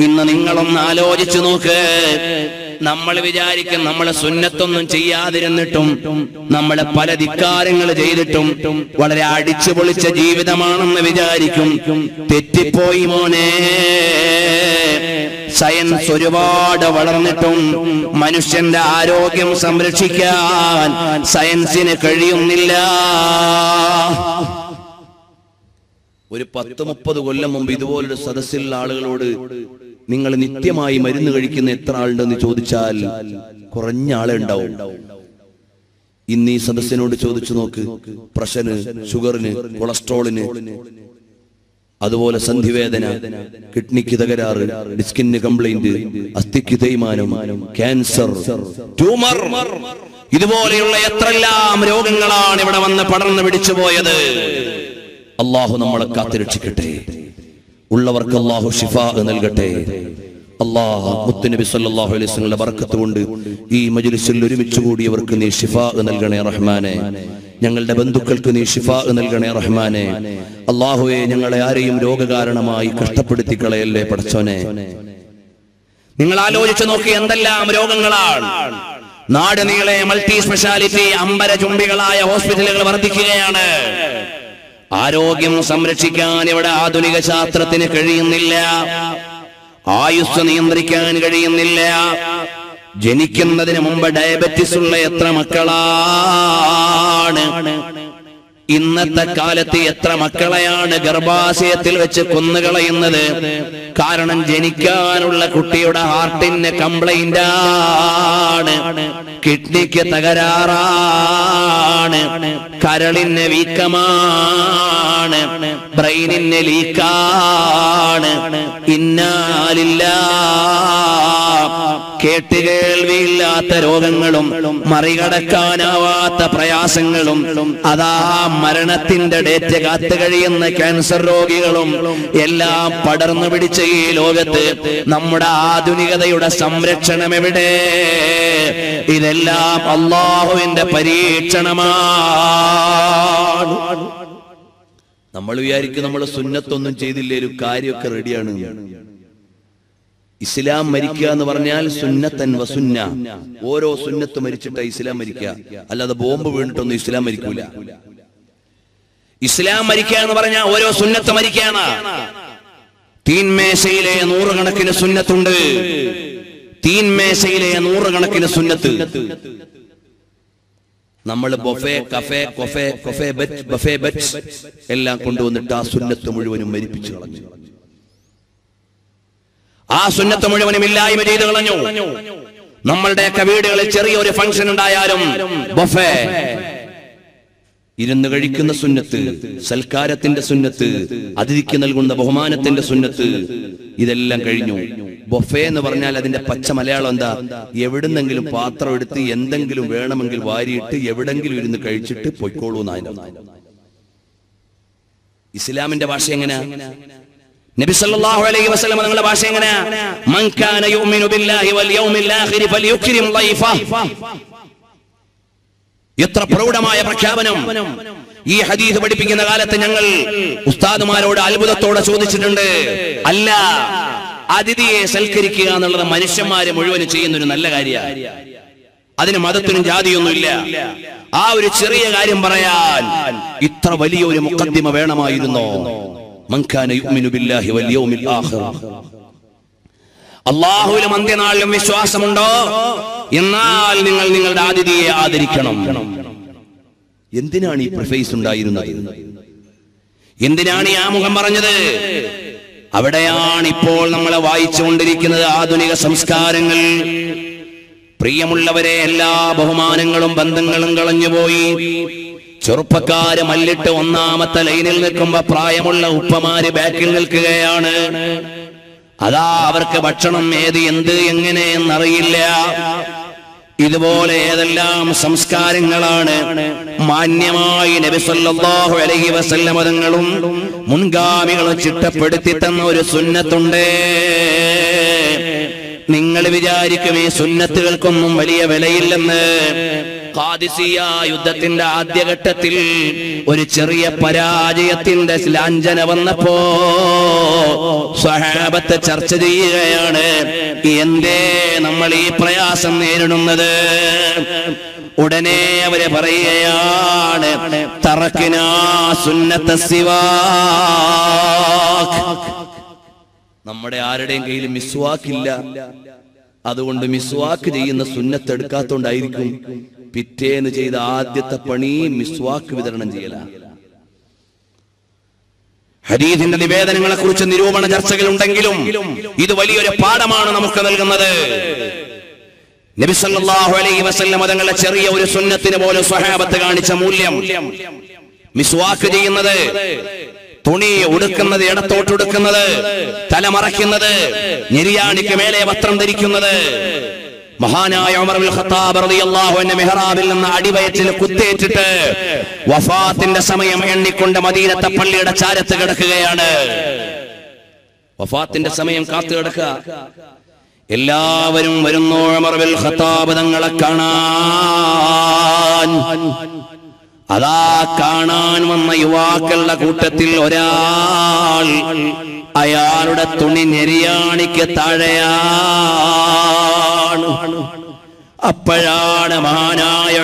ഇന്ന് നിങ്ങളൊന്ന് ആലോചിച്ചു നോക്ക്. നമ്മൾ വിചാരിക്കും നമ്മളെ സുന്നത്തൊന്നും ചെയ്യാതിരുന്നിട്ടും നമ്മളെ പല ധിക്കാരങ്ങൾ ചെയ്തിട്ടും വളരെ അടിച്ചു പൊളിച്ച ജീവിതമാണെന്ന് വിചാരിക്കും. തെറ്റിപ്പോയി മോനെ. സയൻസ് ഒരുപാട് വളർന്നിട്ടും മനുഷ്യന്റെ ആരോഗ്യം സംരക്ഷിക്കാൻ സയൻസിന് കഴിയുന്നില്ല. ഒരു പത്ത് മുപ്പത് കൊല്ലം മുമ്പ് ഇതുപോലൊരു സദസ്സിലുള്ള ആളുകളോട് നിങ്ങൾ നിത്യമായി മരുന്ന് കഴിക്കുന്ന എത്ര ആളുണ്ടെന്ന് ചോദിച്ചാൽ കുറഞ്ഞ ആളെ ഉണ്ടാവും. ഇന്ന് ഈ സദസ്സിനോട് ചോദിച്ചു നോക്ക്. പ്രഷന് ഷുഗറിന് കൊളസ്ട്രോളിന് അതുപോലെ സന്ധിവേദന കിഡ്നിക്ക് തകരാറ് ഡിസ്കിന് കംപ്ലൈന്റ് അസ്ഥിക്ക് തേയ്മാനം ക്യാൻസർ ട്യൂമർ. ഇതുപോലെയുള്ള എത്രയെല്ലാം രോഗങ്ങളാണ് ഇവിടെ വന്ന് പടർന്നു പിടിച്ചു പോയത്. അള്ളാഹു നമ്മളെ കാത്തുരക്ഷിക്കട്ടെ. ഉള്ളവർക്ക് അള്ളാഹു ഷിഫ നൽകട്ടെ. അള്ളാഹ് മുത്തുനബി സല്ലല്ലാഹു അലൈഹി വസല്ലമയുടെ ബർക്കത്ത് കൊണ്ട് ഈ മജ്ലിസിൽ ഒരുമിച്ച് കൂടിയവർക്ക് നീ ഷിഫ നൽകണേ റഹ്മാനെ. ഞങ്ങളുടെ ബന്ധുക്കൾക്ക് നീ ഷിഫ നൽകണേ റഹ്മാനെ. അള്ളാഹുവെ ഞങ്ങളെ ആരെയും രോഗകാരണമായി കഷ്ടപ്പെടുത്തി കളയല്ലേ പഠിച്ചോനെ നിങ്ങൾ ആലോചിച്ചു നോക്കി എന്തെല്ലാം രോഗങ്ങളാണ്. നാട് നീളെ മൾട്ടി സ്പെഷ്യാലിറ്റി അമ്പര ചുംബികളായ ഹോസ്പിറ്റലുകൾ വർദ്ധിക്കുകയാണ്. ആരോഗ്യം സംരക്ഷിക്കാൻ ഇവിടെ ആധുനിക ശാസ്ത്രത്തിന് കഴിയുന്നില്ല. ആയുസ് നിയന്ത്രിക്കാൻ കഴിയുന്നില്ല. ജനിക്കുന്നതിന് മുമ്പ് ഡയബറ്റിസ് ഉള്ള എത്ര മക്കളാണ്? ഇന്നത്തെ കാലത്ത് എത്ര മക്കളെയാണ് ഗർഭാശയത്തിൽ വെച്ച് കൊന്നുകളയുന്നത്? കാരണം ജനിക്കാനുള്ള കുട്ടിയുടെ ഹാർട്ടിന് കംപ്ലൈന്റ് ആണ് കിഡ്നിക്ക് തകരാറാണ്. കരളിന് വീക്കമാണ്. ബ്രെയിനിന് ലീക്കാണ്. ഇന്നാലില്ല കേട്ടുകേൾവിയില്ലാത്ത രോഗങ്ങളും മറികടക്കാനാവാത്ത പ്രയാസങ്ങളും അതാ മരണത്തിന്റെ ഡേറ്റ് കാത്തു കഴിയുന്ന ക്യാൻസർ രോഗികളും എല്ലാം പടർന്നു പിടിച്ച ഈ ലോകത്ത് നമ്മുടെ ആധുനികതയുടെ സംരക്ഷണം എവിടെ? ഇതെല്ലാം അള്ളാഹുവിന്റെ പരീക്ഷണമാണ്. നമ്മൾ വിചാരിക്കും നമ്മൾ സുന്നത്തൊന്നും ചെയ്തില്ലേ ഒരു കാര്യമൊക്കെ റെഡിയാണ് ഇസ്ലാം മരിക്കുക എന്ന് പറഞ്ഞാൽ സുന്നത്തൻ വസുന്ന. ഓരോ സുന്നത്ത് മരിച്ചിട്ട് ഇസ്ലാം മരിക്കുക. അല്ലാതെ ബോംബ് വീണിട്ടൊന്നും ഇസ്ലാം മരിക്കൂല. ഇസ്ലാം മരിക്കുക എന്ന് പറഞ്ഞാൽ ഓരോ സുന്നത്ത് മരിക്കുകയാണ്. തീൻമേശയിലെ നൂറുകണക്കിന് സുന്നത്തുണ്ട്. തീൻമേശയിലെ നൂറുകണക്കിന് സുന്നത്ത്. നമ്മൾ buffet cafe കൊഫെ കൊഫെ bet buffet bet എല്ലാം കൊണ്ടുവന്നിട്ട് ആ സുന്നത്ത് മുഴുവനും മരിപ്പിച്ചു കളഞ്ഞു. ആ സുന്നത്ത് മുഴുവനും ഇല്ലായ്മ ചെയ്ത് കളഞ്ഞു. നമ്മളുടെയൊക്കെ വീടുകളിൽ ചെറിയൊരു ഫംഗ്ഷൻ ഉണ്ടായാലും ഇരുന്ന് കഴിക്കുന്ന സുന്നത്ത് സൽക്കാരത്തിന്റെ സുന്നത്ത് അതിഥിക്ക് നൽകുന്ന ബഹുമാനത്തിന്റെ സുന്നത്ത് ഇതെല്ലാം കഴിഞ്ഞു. ബൊഫേ എന്ന് പറഞ്ഞാൽ അതിന്റെ പച്ച മലയാളം എന്താ? എവിടുന്നെങ്കിലും പാത്രം എടുത്ത് എന്തെങ്കിലും വേണമെങ്കിൽ വാരിയിട്ട് എവിടെങ്കിലും ഇരുന്ന് കഴിച്ചിട്ട് പൊയ്ക്കോളൂ എന്നായിരുന്നു ഇസ്ലാമിന്റെ ഭാഷ എങ്ങനെയാ? നബി സല്ലല്ലാഹു അലൈഹി യുമിനു ബില്ലാഹി വൽ യൗമിൽ ആഖിർ എത്ര പ്രൗഢമായ പ്രഖ്യാപനം. ഈ ഹദീസ് പഠിപ്പിക്കുന്ന കാലത്ത് ഞങ്ങൾ ഉസ്താദുമാരോട് അത്ഭുതത്തോടെ ചോദിച്ചിട്ടുണ്ട്. അല്ല അതിഥിയെ സൽക്കരിക്കുക എന്നുള്ളത് മനുഷ്യന്മാരെ മുഴുവൻ ചെയ്യുന്ന ഒരു നല്ല കാര്യമാണ് അതിന് മതത്തിനും ജാതിയൊന്നുമില്ല. ആ ഒരു ചെറിയ കാര്യം പറയാൻ ഇത്ര വലിയൊരു മുഖദ്ദിമ വേണമായിരുന്നോ? അള്ളാഹുവിലും അന്ത്യനാളിലും വിശ്വാസമുണ്ടോ? എന്നാൽ നിങ്ങൾ നിങ്ങളുടെ അതിഥിയെ ആദരിക്കണം. എന്തിനാണ് ഈ പ്രിഫേസ് ഉണ്ടായിരുന്നത്? എന്തിനാണ് ഈ ആമുഖം പറഞ്ഞത്? അവിടെയാണ് ഇപ്പോൾ നമ്മൾ വായിച്ചുകൊണ്ടിരിക്കുന്നത് ആധുനിക സംസ്കാരങ്ങൾ. പ്രിയമുള്ളവരെ എല്ലാ ബഹുമാനങ്ങളും ബന്ധങ്ങളും കളഞ്ഞുപോയി. ചെറുപ്പക്കാര് മല്ലിട്ട് ഒന്നാമത്തെ ലൈനിൽ നിൽക്കുമ്പോ പ്രായമുള്ള ഉപ്പമാര് ബാക്കിൽ നിൽക്കുകയാണ്. അതാ അവർക്ക് ഭക്ഷണം ഏത് എന്ത് എങ്ങനെ എന്നറിയില്ല. ഇതുപോലെ ഏതെല്ലാം സംസ്കാരങ്ങളാണ് മാന്യമായി നബി അലഹി അലൈഹി മതങ്ങളും തങ്ങളും മുൻഗാമികളും ചിട്ടപ്പെടുത്തി തന്ന ഒരു സുന്നത്തുണ്ട്. നിങ്ങൾ വിചാരിക്കും ഈ സുന്നത്തുകൾക്കൊന്നും വലിയ വിലയില്ലെന്ന്. ഖാദിസിയ യുദ്ധത്തിന്റെ ആദ്യഘട്ടത്തിൽ ഒരു ചെറിയ പരാജയത്തിന്റെ ലാഞ്ചന വന്നപ്പോ സ്വഹാപത്തെ ചർച്ച ചെയ്യുകയാണ് എന്തേ നമ്മൾ ഈ പ്രയാസം നേരിടുന്നത്? ഉടനെ അവർ പറയുകയാണ് തറക്കിനാ സുന്നത്ത നമ്മുടെ ആരുടെയും കയ്യിൽ മിസ്വാക്കില്ല. അതുകൊണ്ട് മിസ്വാക്ക് ചെയ്യുന്ന സുന്നത്ത് എടുക്കാത്തോണ്ടായിരിക്കും പിറ്റേന്ന് ചെയ്ത ആദ്യത്തെ പണി മിസ്വാക്ക് വിതരണം ചെയ്യല. ഹരീതിന്റെ നിവേദനങ്ങളെ കുറിച്ച് നിരൂപണ ചർച്ചകൾ ഉണ്ടെങ്കിലും ഇത് വലിയൊരു പാഠമാണ് നമുക്ക് നൽകുന്നത്. നബി സല്ലല്ലാഹു അലൈഹി വസല്ലം തങ്ങളുടെ ചെറിയ ഒരു സുന്നത്തിന് പോലും സ്വഹാബത്ത് കാണിച്ച മൂല്യം. മിസ്വാക്ക് ചെയ്യുന്നത് തുണി ഉടുക്കുന്നത് ഇടത്തോട്ട് ഉടുക്കുന്നത് തലമറയ്ക്കുന്നത് ഞെരിയാണിക്ക് മേലെ വസ്ത്രം ധരിക്കുന്നത് മഹാനായ ഉമർ ഖത്താബ് റളിയല്ലാഹു അൻഹു മിഹ്റാബിൽ നിന്ന് അടിവയറ്റിൽ കുത്തേറ്റിട്ട് വഫാത്തിന്റെ സമയം എണ്ണിക്കൊണ്ട് മദീനത്തെ പള്ളിയുടെ ചാരത്ത് കിടക്കുകയാണ്. വഫാത്തിന്റെ സമയം കാത്തു കിടക്കുക. എല്ലാവരും വരുന്നു ഉമർ ഖത്താബ് തങ്ങളെ കാണാൻ. അതാ കാണാൻ വന്ന യുവാക്കളുടെ കൂട്ടത്തിൽ ഒരാൾ അയാളുടെ തുണി നെരിയാണിക്ക് താഴെയാണ്. അപ്പോഴാണ് മഹാനായ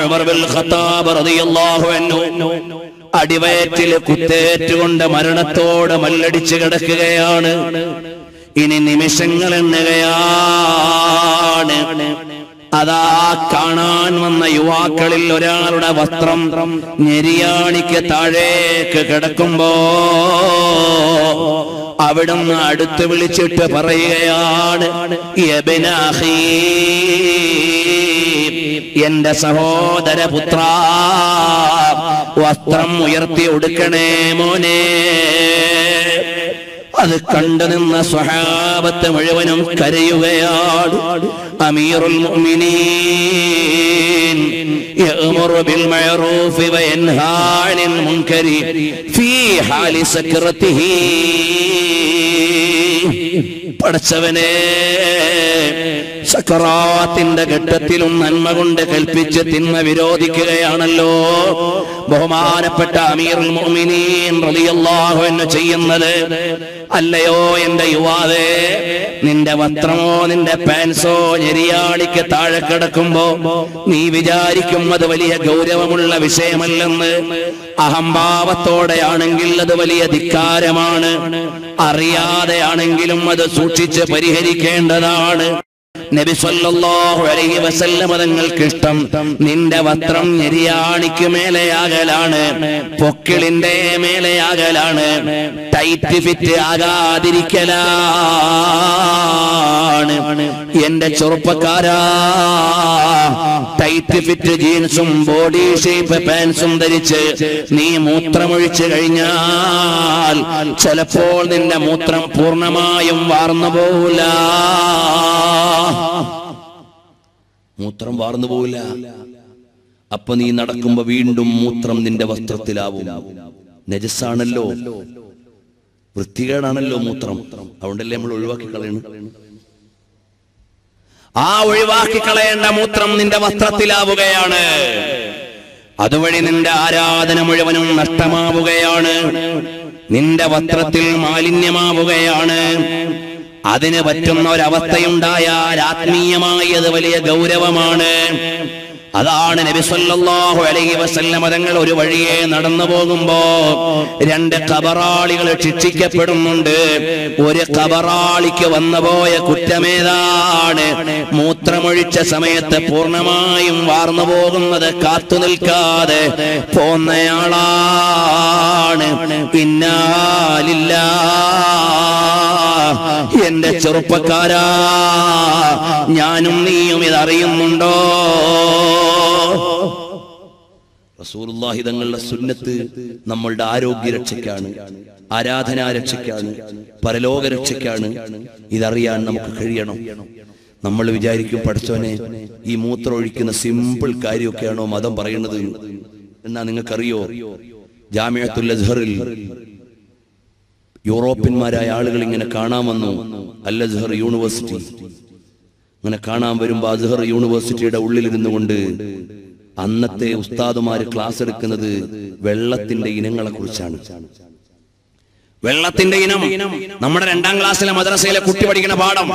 അടിവയറ്റിൽ കുത്തേറ്റുകൊണ്ട് മരണത്തോട് മല്ലടിച്ച് കിടക്കുകയാണ്. ഇനി നിമിഷങ്ങൾ എണ്ണുകയാണ്. അതാ കാണാൻ വന്ന യുവാക്കളിൽ ഒരാളുടെ വസ്ത്രം ഞെരിയാണിക്ക് താഴേക്ക് കിടക്കുമ്പോ അവിടുന്ന് അടുത്ത് വിളിച്ചിട്ട് പറയുകയാണ് "യബ്ന അഖീ, എന്റെ സഹോദര പുത്ര വസ്ത്രം ഉയർത്തി ഒടുക്കണേ മോനെ. അത് കണ്ടു നിന്ന സ്വഹാബത്ത് മുഴുവനും കരയുകയാണ് അമീറുൽ മുഅ്മിനീൻ يأمر بالمعروف وينهى عن المنكر في حال سكرته പടച്ചവനെ സക്കറാത്തിന്റെ ഘട്ടത്തിലും നന്മ കൊണ്ട് കൽപ്പിച്ച് തിന്മ വിരോധിക്കുകയാണല്ലോ. ബഹുമാനപ്പെട്ട റളിയല്ലാഹു അൻഹു ചെയ്യുന്നത് അല്ലയോ എന്റെ യുവാവേ നിന്റെ വസ്ത്രമോ നിന്റെ പാൻസോ ഞെരിയാടിക്ക് താഴെ കിടക്കുമ്പോ നീ വിചാരിക്കും അത് വലിയ ഗൗരവമുള്ള വിഷയമല്ലെന്ന് അഹംഭാവത്തോടെയാണെങ്കിൽ അത് വലിയ ധിക്കാരമാണ് അറിയാതെയാണെങ്കിലും അത് സൂക്ഷിച്ച് പരിഹരിക്കേണ്ടതാണ്. നബി സല്ലല്ലാഹു അലൈഹി തങ്ങൾക്ക് ഇഷ്ടം നിന്റെ വസ്ത്രം ഞെരിയാണിക്ക് മേലെയാകലാണ്. പൊക്കിളിന്റെ മേലെയാകലാണ്. ടൈറ്റ് ഫിറ്റ് ആകാതിരിക്കലാണ്. എന്റെ ചെറുപ്പക്കാരാ ടൈറ്റ് ഫിറ്റ് ജീൻസും ബോഡി ഷേപ്പ് പാൻസും ധരിച്ച് നീ മൂത്രമൊഴിച്ചു കഴിഞ്ഞാൽ ചിലപ്പോൾ നിന്റെ മൂത്രം പൂർണമായും വാർന്നു പോകില്ല മൂത്രം വാർന്നു പോവില്ല. അപ്പൊ നീ നടക്കുമ്പോ വീണ്ടും മൂത്രം നിന്റെ വസ്ത്രത്തിലാവും. നജസ്സാണല്ലോ. വൃത്തികേടാണല്ലോ മൂത്രം. അതുകൊണ്ടല്ലേ നമ്മൾ ഒഴിവാക്കി കളയണം? ആ ഒഴിവാക്കി കളയേണ്ട മൂത്രം നിന്റെ വസ്ത്രത്തിലാവുകയാണ്. അതുവഴി നിന്റെ ആരാധന മുഴുവനും നഷ്ടമാവുകയാണ്. നിന്റെ വസ്ത്രത്തിൽ മാലിന്യമാവുകയാണ്. അതിന് പറ്റുന്ന ഒരവസ്ഥയുണ്ടായാൽ ആത്മീയമായി അത് വലിയ ഗൗരവമാണ്. അതാണ് നബി സല്ലല്ലാഹു അലൈഹി വസല്ലം തങ്ങൾ ഒരു വഴിയെ നടന്നു പോകുമ്പോ രണ്ട് കബറാളികൾ ശിക്ഷിക്കപ്പെടുന്നുണ്ട്. ഒരു കബറാളിക്ക് വന്നുപോയ കുറ്റമേതാണ്. മൂത്രമൊഴിച്ച സമയത്ത് പൂർണമായും വാർന്നു പോകുന്നത് കാത്തു നിൽക്കാതെ പോന്നയാളാണ്. പിന്നാലില്ല എന്റെ ചെറുപ്പക്കാരാ. ഞാനും നീയും ഇതറിയുന്നുണ്ടോ? റസൂലുള്ളാഹി തങ്ങളുടെ സുന്നത്ത് നമ്മളുടെ ആരോഗ്യ രക്ഷയ്ക്കാണ് ആരാധനാ രക്ഷയ്ക്കാണ് പരലോക രക്ഷയ്ക്കാണ് ഇതറിയാൻ നമുക്ക് കഴിയണം. നമ്മൾ വിചാരിക്കും പഠിച്ചവനെ ഈ മൂത്രം ഒഴിക്കുന്ന സിമ്പിൾ കാര്യമൊക്കെയാണോ മതം പറയുന്നത്? എന്നാ നിങ്ങൾക്കറിയോ? ജാമ്യത്തുൽ അസ്ഹറിൽ യൂറോപ്യന്മാരായ ആളുകൾ ഇങ്ങനെ കാണാൻ വന്നു. Al Azhar university. അങ്ങനെ കാണാൻ വരുമ്പോ അസ്ഹർ യൂണിവേഴ്സിറ്റിയുടെ ഉള്ളിലിരുന്നു കൊണ്ട് അന്നത്തെ ഉസ്താദുമാര് ക്ലാസ് എടുക്കുന്നത് വെള്ളത്തിന്റെ ഇനങ്ങളെ കുറിച്ചാണ് വെള്ളത്തിന്റെ ഇനം. നമ്മുടെ രണ്ടാം ക്ലാസ്സിലെ മദ്രസയിലെ കുട്ടി പഠിക്കുന്ന പാഠം.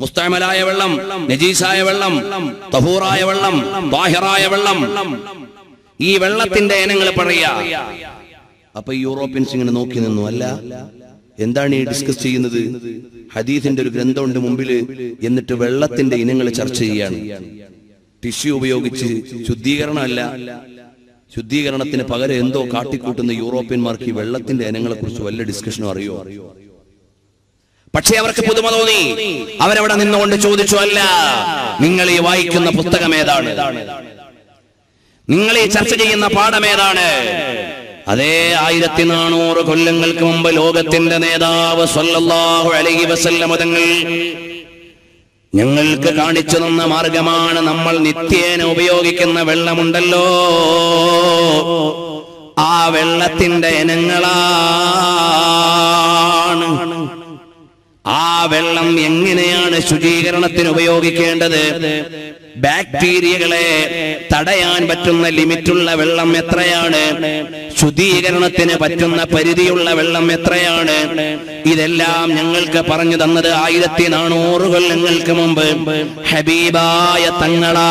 മുസ്തമലായ വെള്ളം നജീസായ വെള്ളം തഹൂറായ വെള്ളം ബാഹിറായ വെള്ളം. ഈ വെള്ളത്തിന്റെ ഇനങ്ങൾ പറയാ അപ്പൊ യൂറോപ്യൻസ് ഇങ്ങനെ നോക്കി നിന്നു. അല്ല എന്താണ് ഈ ഡിസ്കസ് ചെയ്യുന്നത്? ഹദീഫിന്റെ ഒരു ഗ്രന്ഥമുണ്ട് മുമ്പിൽ എന്നിട്ട് വെള്ളത്തിന്റെ ഇനങ്ങൾ ചർച്ച ചെയ്യാണ്. ടിഷ്യൂ ഉപയോഗിച്ച് ശുദ്ധീകരണം അല്ല ശുദ്ധീകരണത്തിന് പകരം എന്തോ കാട്ടിക്കൂട്ടുന്ന യൂറോപ്യന്മാർക്ക് ഈ വെള്ളത്തിന്റെ ഇനങ്ങളെ കുറിച്ച് വല്ല ഡിസ്കഷനും അറിയോ? പക്ഷേ അവർക്ക് പുതുമ തോന്നി. അവരവിടെ നിന്നുകൊണ്ട് ചോദിച്ചു അല്ല നിങ്ങൾ ഈ വായിക്കുന്ന പുസ്തകം ഏതാണ്? നിങ്ങൾ ഈ ചർച്ച ചെയ്യുന്ന പാഠം ഏതാണ്? അതേ ആയിരത്തി നാനൂറ് കൊല്ലങ്ങൾക്ക് മുമ്പ് ലോകത്തിന്റെ നേതാവ് സല്ലല്ലാഹു അലൈഹി തങ്ങൾ ഞങ്ങൾക്ക് കാണിച്ചു തന്ന മാർഗമാണ് നമ്മൾ നിത്യേന ഉപയോഗിക്കുന്ന വെള്ളമുണ്ടല്ലോ. ആ വെള്ളത്തിന്റെ ഇനങ്ങളാണ്. ആ വെള്ളം എങ്ങനെയാണ് ശുചീകരണത്തിന് ഉപയോഗിക്കേണ്ടത്? ബാക്ടീരിയകളെ തടയാൻ പറ്റുന്ന ലിമിറ്റുള്ള വെള്ളം എത്രയാണ് ശുദ്ധീകരണത്തിന് പറ്റുന്ന പരിധിയുള്ള വെള്ളം എത്രയാണ് ഇതെല്ലാം ഞങ്ങൾക്ക് പറഞ്ഞു തന്നത് ആയിരത്തി നാനൂറ് കൊല്ലങ്ങൾക്ക് മുമ്പ് ഹബീബായ തങ്ങളാണ്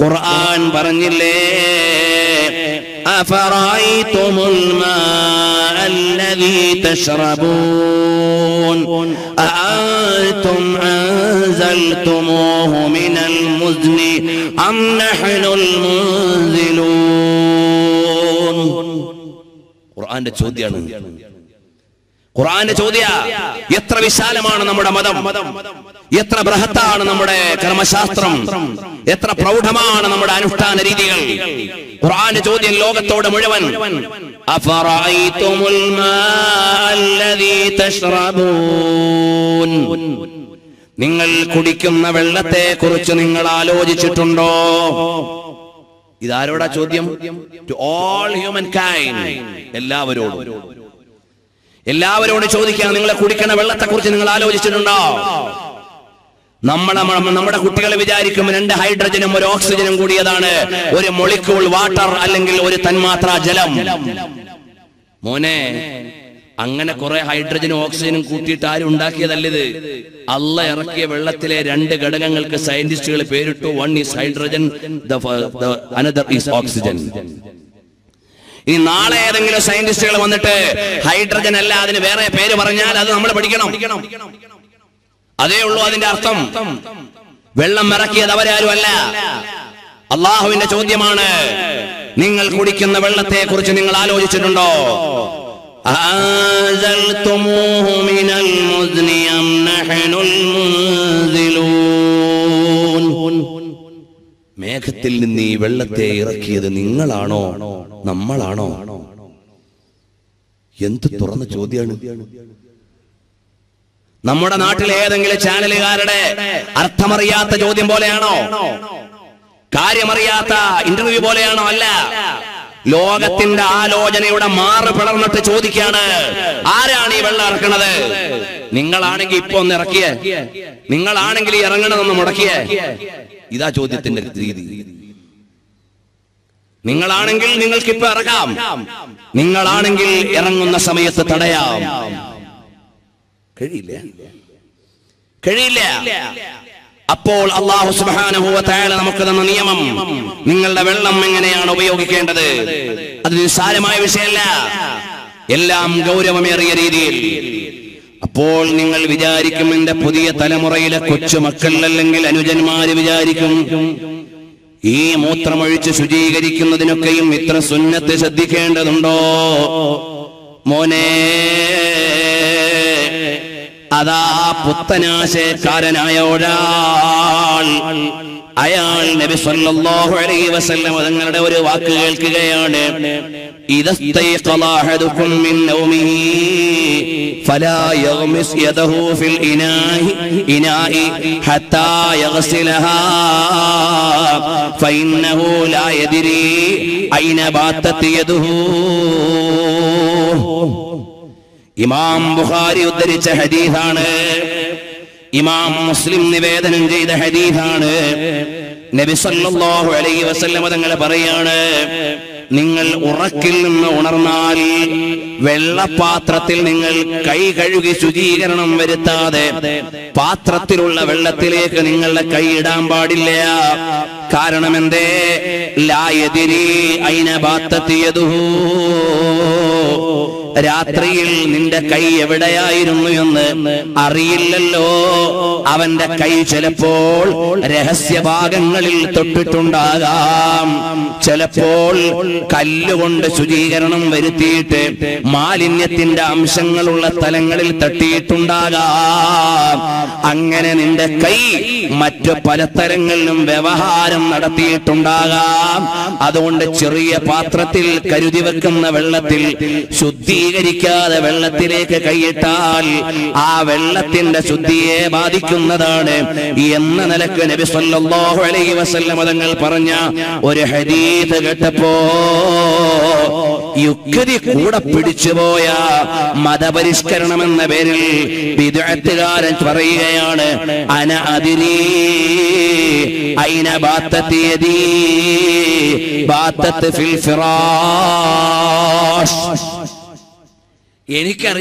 ഖുർആൻ പറഞ്ഞില്ലേ أفرأيتم الماء الذي تشربون أأنتم أنزلتموه من المزن أم نحن المنزلون ഖുർആന്റെ ചോദ്യമാണ് ഖുർആന്റെ ചോദ്യ എത്ര വിശാലമാണ് നമ്മുടെ മതം? എത്ര ബൃഹത്താണ് നമ്മുടെ കർമ്മശാസ്ത്രം? എത്ര പ്രൗഢമാണ് നമ്മുടെ അനുഷ്ഠാന രീതികൾ? ഖുറാന്റെ ചോദ്യം ലോകത്തോട് മുഴുവൻ. നിങ്ങൾ കുടിക്കുന്ന വെള്ളത്തെ കുറിച്ച് നിങ്ങൾ ആലോചിച്ചിട്ടുണ്ടോ? ഇതാരോടാ ചോദ്യം? ടു ഓൾ ഹ്യൂമൻ കൈൻഡ് എല്ലാവരോടും. എല്ലാവരോടും ചോദിക്കാം നിങ്ങളെ കുടിക്കണ വെള്ളത്തെ കുറിച്ച് നിങ്ങൾ ആലോചിച്ചിട്ടുണ്ടോ? നമ്മളെ നമ്മുടെ കുട്ടികളെ വിചാരിക്കും രണ്ട് ഹൈഡ്രജനും ഒരു ഓക്സിജനും കൂടിയതാണ്. ഒരു മൊളിക്കൂൾ വാട്ടർ അല്ലെങ്കിൽ ഒരു തന്മാത്ര ജലം. മോനെ അങ്ങനെ കുറെ ഹൈഡ്രജനും ഓക്സിജനും കൂട്ടിയിട്ട് ആരും ഉണ്ടാക്കിയതല്ലിത് അല്ല ഇറക്കിയ വെള്ളത്തിലെ രണ്ട് ഘടകങ്ങൾക്ക് സയന്റിസ്റ്റുകൾ പേരിട്ടു. One is hydrogen another is oxygen ഇനി നാളെ ഏതെങ്കിലും സയന്റിസ്റ്റുകൾ വന്നിട്ട് ഹൈഡ്രജൻ അല്ല അതിന് വേറെ പേര് പറഞ്ഞാൽ അത് നമ്മൾ പഠിക്കണം. അതേ ഉള്ളൂ അതിന്റെ അർത്ഥം. വെള്ളം ഇറക്കിയത് അവരാരും അല്ല. അള്ളാഹുവിന്റെ ചോദ്യമാണ് നിങ്ങൾ കുടിക്കുന്ന വെള്ളത്തെ കുറിച്ച് നിങ്ങൾ ആലോചിച്ചിട്ടുണ്ടോ? മേഘത്തിൽ നിന്ന് ഈ വെള്ളത്തെ ഇറക്കിയത് നിങ്ങളാണോ? നമ്മളാണോ? എന്ത് തുറന്ന ചോദ്യമാണ് നമ്മുടെ നാട്ടിലെ ഏതെങ്കിലും ചാനലുകാരുടെ അർത്ഥമറിയാത്ത ചോദ്യം പോലെയാണോ? കാര്യമറിയാത്ത ഇന്റർവ്യൂ പോലെയാണോ അല്ല? ലോകത്തിന്റെ ആലോചനയുടെ മാറ് പിളർന്നിട്ട് ചോദിക്കാണ് ആരാണ് ഈ വെള്ളം ഇറക്കണത്? നിങ്ങളാണെങ്കിൽ ഇപ്പൊ ഒന്ന് ഇറക്കിയേ. നിങ്ങളാണെങ്കിൽ ഇറങ്ങണമെന്ന് മുടക്കിയേ. ഇതാ ചോദ്യത്തിന്റെ രീതി. നിങ്ങളാണെങ്കിൽ നിങ്ങൾക്കിപ്പോ ഇറങ്ങാം. നിങ്ങളാണെങ്കിൽ ഇറങ്ങുന്ന സമയത്ത് തടയാം. കഴിയില്ല. കഴിയില്ല. അപ്പോൾ അള്ളാഹു തആല നമുക്ക് തന്ന നിയമം നിങ്ങളുടെ വെള്ളം എങ്ങനെയാണ് ഉപയോഗിക്കേണ്ടത്? അത് നിസ്സാരമായ വിഷയമല്ല. എല്ലാം ഗൗരവമേറിയ രീതിയിൽ. അപ്പോൾ നിങ്ങൾ വിചാരിക്കും എന്റെ പുതിയ തലമുറയിലെ കൊച്ചുമക്കൾ അല്ലെങ്കിൽ അനുജന്മാര് വിചാരിക്കും ഈ മൂത്രമൊഴിച്ച് ശുചീകരിക്കുന്നതിനൊക്കെയും ഇത്ര സുന്നത്ത് ശ്രദ്ധിക്കേണ്ടതുണ്ടോ? മോനെ അതാ പുത്തനാശയക്കാരനായ ഒരാൾ. അയാൾ നബി സല്ലല്ലാഹു അലൈഹി വസല്ലം തങ്ങളുടെ ഒരു വാക്ക് കേൾക്കുകയാണ്. ഫലാ യഗ്മിസ് യദഹു ഫിൽ ഹത്താ യഗ്സിലഹാ ലാ ഐന ഇമാം ബുഖാരി ഉദ്ധരിച്ച ഹദീസാണ്. ഇമാം മുസ്ലിം നിവേദനം ചെയ്ത ഹരീഫാണ് നബി സല്ലല്ലാഹു അലൈഹി വസല്ലമ തങ്ങൾ പറയാണ് നിങ്ങൾ ഉറക്കിൽ നിന്ന് ഉണർന്നാൽ വെള്ളപാത്രത്തിൽ നിങ്ങൾ കൈ കഴുകി ശുചീകരണം വരുത്താതെ പാത്രത്തിലുള്ള വെള്ളത്തിലേക്ക് നിങ്ങളുടെ കൈ ഇടാൻ പാടില്ല. കാരണം എന്തേ ലായതിരി അയിന ബാത്തത്തിയതുഹൂ രാത്രിയിൽ നിന്റെ കൈ എവിടെയായിരുന്നു എന്ന് അറിയില്ലല്ലോ. അവന്റെ കൈ ചിലപ്പോൾ രഹസ്യഭാഗങ്ങളിൽ തൊട്ടിട്ടുണ്ടാകാം. ചിലപ്പോൾ കല്ലുകൊണ്ട് ശുചീകരണം വരുത്തിയിട്ട് മാലിന്യത്തിന്റെ അംശങ്ങളുള്ള സ്ഥലങ്ങളിൽ തട്ടിയിട്ടുണ്ടാകാം. അങ്ങനെ നിന്റെ കൈ മറ്റു പല സ്ഥലങ്ങളിലും വ്യവഹാരം നടത്തിയിട്ടുണ്ടാകാം. അതുകൊണ്ട് ചെറിയ പാത്രത്തിൽ കരുതി വെക്കുന്ന വെള്ളത്തിൽ ശുദ്ധീകരിക്കാതെ വെള്ളത്തിലേക്ക് കൈയിട്ടാൽ ആ വെള്ളത്തിന്റെ ശുദ്ധിയെ ബാധിക്കുന്നതാണ് എന്ന നിലയ്ക്ക് നബി സല്ലല്ലാഹു അലൈഹി വസല്ലം തങ്ങൾ പറഞ്ഞ ഒരു ഹദീസ് കേട്ടപ്പോ യുക്തി കൂടെ പിടിച്ചുപോയ മതപരിഷ്കരണം എന്ന പേരിൽ വിദഗ്ധകാരൻ പറയുകയാണ് അന അതിരീ അയിന ബാത്തത്തി യദീ ബാത്തത്ത് ഫിൽ ഫിറാഷ്. എനിക്കറിയാം.